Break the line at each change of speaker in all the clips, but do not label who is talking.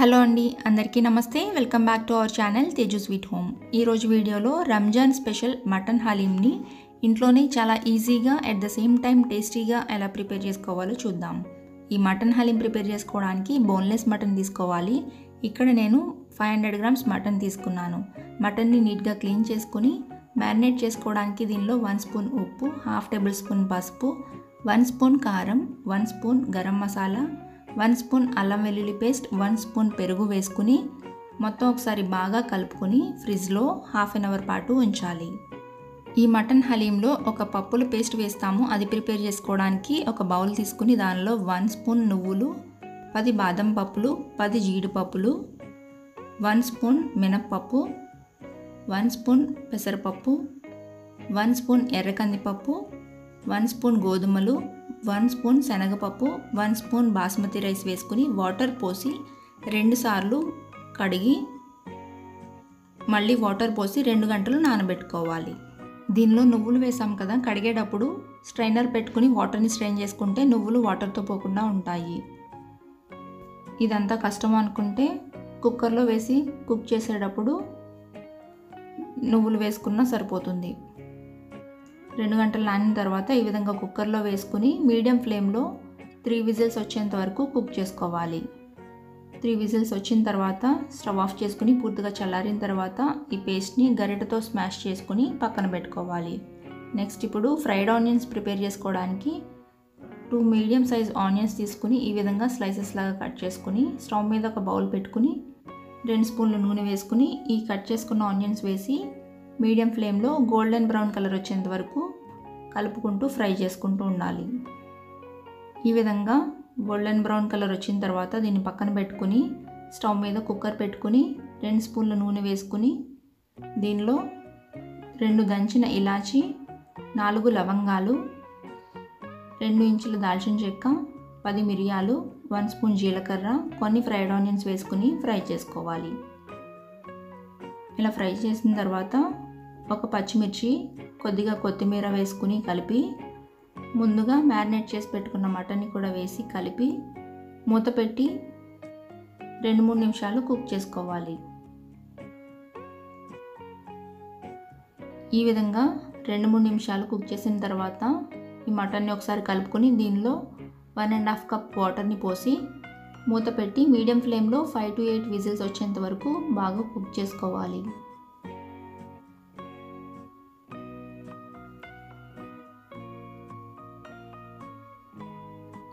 Hello అండి అందరికీ నమస్తే. Welcome back to our channel Teju sweet home. ఈరోజు వీడియోలో రంజాన్ స్పెషల్ మటన్ హలీంని ఇంట్లోనే చాలా ఈజీగా అట్ ద సేమ్ టైం టేస్టీగా ఎలా ప్రిపేర్ చేసుకోవాలో చూద్దాం. ఈ మటన్ హలీం ప్రిపేర్ చేసుకోవడానికి బోన్లెస్ మటన్ తీసుకోవాలి. ఇక్కడ నేను ఫైవ్ హండ్రెడ్ గ్రామ్స్ మటన్ తీసుకున్నాను. మటన్ని నీట్గా క్లీన్ చేసుకుని మ్యారినేట్ చేసుకోవడానికి దీనిలో వన్ స్పూన్ ఉప్పు హాఫ్ టేబుల్ స్పూన్ పసుపు వన్ స్పూన్ కారం one spoon garam masala one spoon అల్లం వెల్లుల్లి పేస్ట్ వన్ స్పూన్ పెరుగు వేసుకుని మొత్తం ఒకసారి బాగా కలుపుకొని ఫ్రిడ్జ్లో హాఫ్ అన్ అవర్ పాటు ఉంచాలి. ఈ మటన్ హలీంలో ఒక పప్పుల పేస్ట్ వేస్తాము. అది ప్రిపేర్ చేసుకోవడానికి ఒక బౌల్ తీసుకుని దానిలో వన్ స్పూన్ నువ్వులు పది బాదం పప్పులు పది జీడిపప్పులు వన్ స్పూన్ మినప్పప్పు వన్ స్పూన్ పెసరపప్పు వన్ స్పూన్ ఎర్ర కందిపప్పు వన్ స్పూన్ గోధుమలు వన్ స్పూన్ శనగపప్పు వన్ స్పూన్ బాస్మతి రైస్ వేసుకుని వాటర్ పోసి రెండుసార్లు కడిగి మళ్ళీ వాటర్ పోసి రెండు గంటలు నానబెట్టుకోవాలి. దీనిలో నువ్వులు వేసాం కదా కడిగేటప్పుడు స్ట్రైనర్ పెట్టుకుని వాటర్ని స్ట్రెయిన్ చేసుకుంటే నువ్వులు వాటర్తో పోకుండా ఉంటాయి. ఇదంతా కష్టం అనుకుంటే కుక్కర్లో వేసి కుక్ చేసేటప్పుడు నువ్వులు వేసుకున్నా సరిపోతుంది. రెండు గంటలు నానిన తర్వాత ఈ విధంగా కుక్కర్లో వేసుకుని మీడియం ఫ్లేమ్లో త్రీ విజిల్స్ వచ్చేంత వరకు కుక్ చేసుకోవాలి. త్రీ విజిల్స్ వచ్చిన తర్వాత స్టవ్ ఆఫ్ చేసుకుని పూర్తిగా చల్లారిన తర్వాత ఈ పేస్ట్ని గరిటతో స్మాష్ చేసుకుని పక్కన పెట్టుకోవాలి. నెక్స్ట్ ఇప్పుడు ఫ్రైడ్ ఆనియన్స్ ప్రిపేర్ చేసుకోవడానికి టూ మీడియం సైజ్ ఆనియన్స్ తీసుకుని ఈ విధంగా స్లైసెస్ లాగా కట్ చేసుకుని స్టవ్ మీద ఒక బౌల్ పెట్టుకుని రెండు స్పూన్లు నూనె వేసుకుని ఈ కట్ చేసుకున్న ఆనియన్స్ వేసి మీడియం ఫ్లేమ్లో గోల్డెన్ బ్రౌన్ కలర్ వచ్చేంత వరకు కలుపుకుంటూ ఫ్రై చేసుకుంటూ ఉండాలి. ఈ విధంగా గోల్డెన్ బ్రౌన్ కలర్ వచ్చిన తర్వాత దీన్ని పక్కన పెట్టుకుని స్టవ్ మీద కుక్కర్ పెట్టుకుని రెండు స్పూన్ల నూనె వేసుకుని దీనిలో రెండు దంచిన ఇలాచి నాలుగు లవంగాలు రెండు ఇంచుల దాల్చిన చెక్క పది మిరియాలు వన్ స్పూన్ జీలకర్ర కొన్ని ఫ్రైడ్ ఆనియన్స్ వేసుకుని ఫ్రై చేసుకోవాలి. ఇలా ఫ్రై చేసిన తర్వాత ఒక పచ్చిమిర్చి కొద్దిగా కొత్తిమీర వేసుకుని కలిపి ముందుగా మ్యారినేట్ చేసి పెట్టుకున్న మటన్ని కూడా వేసి కలిపి మూత పెట్టి రెండు మూడు నిమిషాలు కుక్ చేసుకోవాలి. ఈ విధంగా రెండు మూడు నిమిషాలు కుక్ చేసిన తర్వాత ఈ మటన్ని ఒకసారి కలుపుకొని దీనిలో వన్ అండ్ హాఫ్ కప్ వాటర్ని పోసి మూత పెట్టి మీడియం ఫ్లేమ్లో ఫైవ్ టు ఎయిట్ విజిల్స్ వచ్చేంత వరకు బాగా కుక్ చేసుకోవాలి.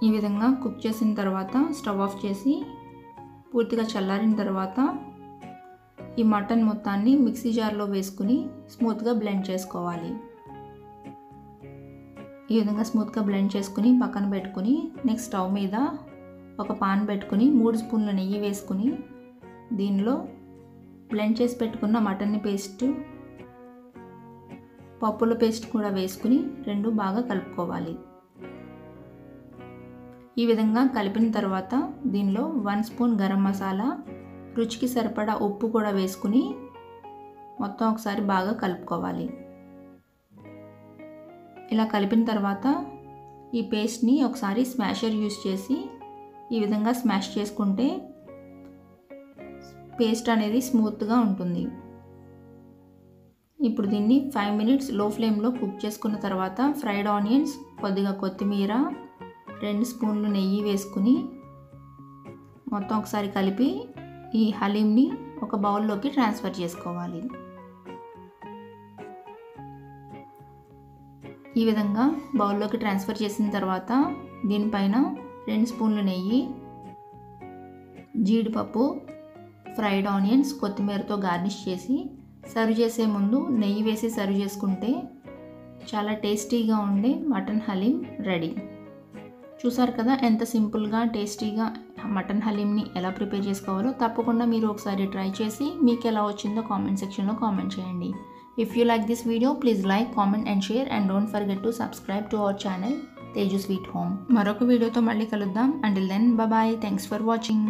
ఈ విధంగా కుక్ చేసిన తర్వాత స్టవ్ ఆఫ్ చేసి పూర్తిగా చల్లారిన తర్వాత ఈ మటన్ మొత్తాన్ని మిక్సీ జార్లో వేసుకుని స్మూత్గా బ్లెండ్ చేసుకోవాలి. ఈ విధంగా స్మూత్గా బ్లెండ్ చేసుకుని పక్కన పెట్టుకుని నెక్స్ట్ స్టవ్ మీద ఒక పాన్ పెట్టుకుని మూడు స్పూన్ల నెయ్యి వేసుకుని దీనిలో బ్లెండ్ చేసి పెట్టుకున్న మటన్ పేస్ట్ పప్పుల పేస్ట్ కూడా వేసుకుని రెండు బాగా కలుపుకోవాలి. ఈ విధంగా కలిపిన తర్వాత దీనిలో వన్ స్పూన్ గరం మసాలా రుచికి సరిపడా ఉప్పు కూడా వేసుకుని మొత్తం ఒకసారి బాగా కలుపుకోవాలి. ఇలా కలిపిన తర్వాత ఈ పేస్ట్ని ఒకసారి స్మాషర్ యూస్ చేసి ఈ విధంగా స్మాష్ చేసుకుంటే పేస్ట్ అనేది స్మూత్గా ఉంటుంది. ఇప్పుడు దీన్ని ఫైవ్ మినిట్స్లో ఫ్లేమ్లో కుక్ చేసుకున్న తర్వాత ఫ్రైడ్ ఆనియన్స్ కొద్దిగా కొత్తిమీర రెండు స్పూన్లు నెయ్యి వేసుకుని మొత్తం ఒకసారి కలిపి ఈ హలీంని ఒక బౌల్లోకి ట్రాన్స్ఫర్ చేసుకోవాలి. ఈ విధంగా బౌల్లోకి ట్రాన్స్ఫర్ చేసిన తర్వాత దీనిపైన రెండు స్పూన్లు నెయ్యి జీడిపప్పు ఫ్రైడ్ ఆనియన్స్ కొత్తిమీరతో గార్నిష్ చేసి సర్వ్ చేసే ముందు నెయ్యి వేసి సర్వ్ చేసుకుంటే చాలా టేస్టీగా ఉండే మటన్ హలీం రెడీ. చూసారు కదా ఎంత సింపుల్గా టేస్టీగా మటన్ హలీమ్ని ఎలా ప్రిపేర్ చేసుకోవాలో? తప్పకుండా మీరు ఒకసారి ట్రై చేసి మీకు ఎలా వచ్చిందో కామెంట్ సెక్షన్లో కామెంట్ చేయండి. If you like this video please like comment and share and don't forget to subscribe to our channel Teju sweet home మరొక వీడియోతో మళ్ళీ కలుద్దాం. And then bye thanks for watching